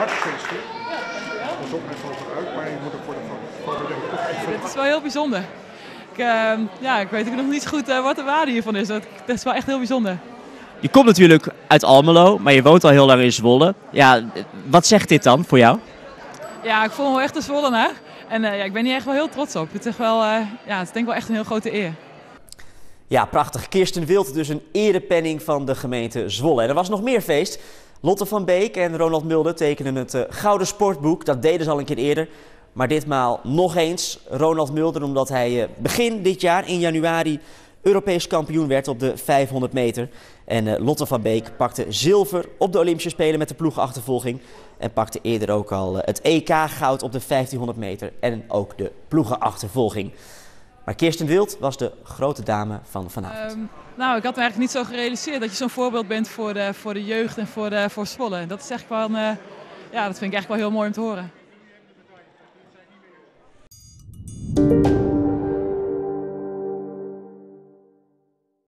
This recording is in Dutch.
hart gefeliciteerd. Pas op, hij valt eruit, maar je moet er voor de foto denk ik toch even... Het is wel heel bijzonder. Ik, eh, ja, ik weet ook nog niet goed eh, wat de waarde hiervan is. Dat, dat is wel echt heel bijzonder. Je komt natuurlijk uit Almelo, maar je woont al heel lang in Zwolle. Ja, wat zegt dit dan voor jou? Ja, ik voel me wel echt een Zwollenaar. En eh, ja, ik ben hier echt wel heel trots op. Het is, echt wel, eh, ja, het is denk ik wel echt een heel grote eer. Ja, prachtig. Kirsten Wild dus een erepenning van de gemeente Zwolle. En er was nog meer feest. Lotte van Beek en Ronald Mulder tekenen het eh, Gouden Sportboek. Dat deden ze al een keer eerder. Maar ditmaal nog eens Ronald Mulder, omdat hij eh, begin dit jaar in januari Europees kampioen werd op de 500 meter. En eh, Lotte van Beek pakte zilver op de Olympische Spelen met de ploegenachtervolging. En pakte eerder ook al het EK goud op de 1500 meter en ook de ploegenachtervolging. Maar Kirsten Wild was de grote dame van vanavond. Ehm, nou, ik had me eigenlijk niet zo gerealiseerd dat je zo'n voorbeeld bent voor de, voor de jeugd en voor, de, voor Zwolle. Dat is echt wel, eh, ja, dat vind ik echt wel heel mooi om te horen.